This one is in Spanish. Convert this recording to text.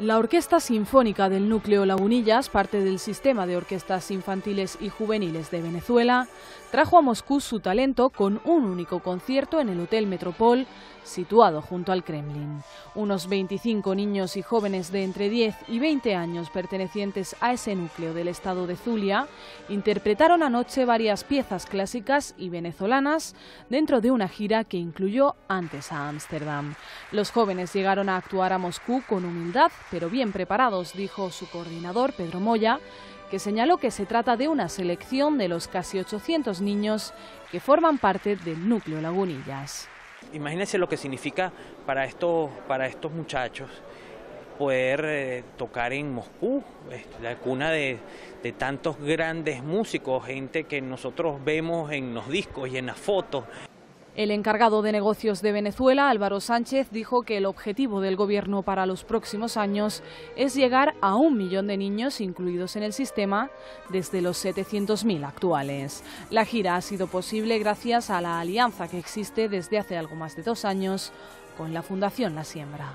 La Orquesta Sinfónica del Núcleo Lagunillas, parte del sistema de orquestas infantiles y juveniles de Venezuela, trajo a Moscú su talento con un único concierto en el Hotel Metropol, situado junto al Kremlin. Unos 25 niños y jóvenes de entre 10 y 20 años pertenecientes a ese núcleo del estado de Zulia interpretaron anoche varias piezas clásicas y venezolanas dentro de una gira que incluyó antes a Ámsterdam. Los jóvenes llegaron a actuar a Moscú con humildad, pero bien preparados, dijo su coordinador Pedro Moya, que señaló que se trata de una selección de los casi 800 niños que forman parte del núcleo Lagunillas. Imagínense lo que significa para estos, para estos muchachos poder eh, tocar en Moscú, la cuna de, de tantos grandes músicos, gente que nosotros vemos en los discos y en las fotos. El encargado de negocios de Venezuela, Álvaro Sánchez, dijo que el objetivo del gobierno para los próximos años es llegar a un millón de niños incluidos en el sistema desde los 700.000 actuales. La gira ha sido posible gracias a la alianza que existe desde hace algo más de dos años con la Fundación La Siembra.